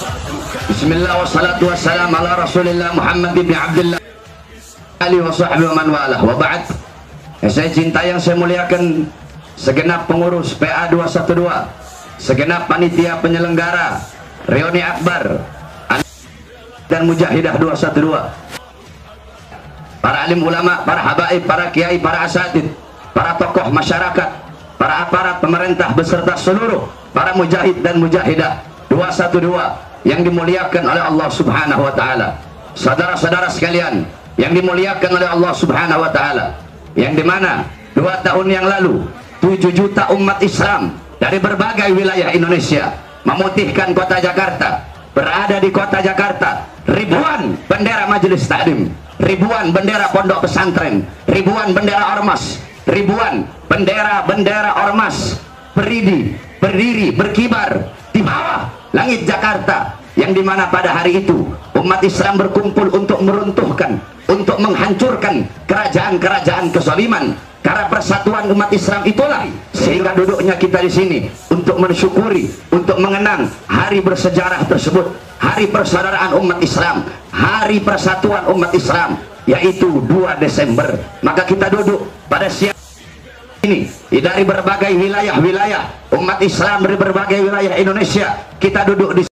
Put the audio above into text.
Bismillah wassalatu wassalam ala Rasulillah Muhammad ibn Abdullah. Ali wa sahbihi wa man walah. Wa ba'd. Yang saya cinta yang saya muliakan segenap pengurus PA 212 segenap panitia penyelenggara reuni akbar dan mujahidah 212 para alim ulama, para habaib, para kiai, para asatid para tokoh masyarakat para aparat pemerintah beserta seluruh para mujahid dan mujahidah 212 yang dimuliakan oleh Allah subhanahu wa ta'ala. Saudara-saudara sekalian yang dimuliakan oleh Allah subhanahu wa ta'ala yang di mana dua tahun yang lalu 7 juta umat Islam dari berbagai wilayah Indonesia memutihkan kota Jakarta berada di kota Jakarta ribuan bendera majelis taklim ribuan bendera pondok pesantren ribuan bendera ormas ribuan bendera-bendera ormas berdiri berdiri berkibar langit Jakarta yang di mana pada hari itu umat Islam berkumpul untuk meruntuhkan untuk menghancurkan kerajaan-kerajaan kezaliman. Karena persatuan umat Islam itulah sehingga duduknya kita di sini untuk mensyukuri untuk mengenang hari bersejarah tersebut hari persaudaraan umat Islam hari persatuan umat Islam yaitu 2 Desember. Maka kita duduk pada siang ini dari berbagai wilayah-wilayah umat Islam dari berbagai wilayah Indonesia kita duduk di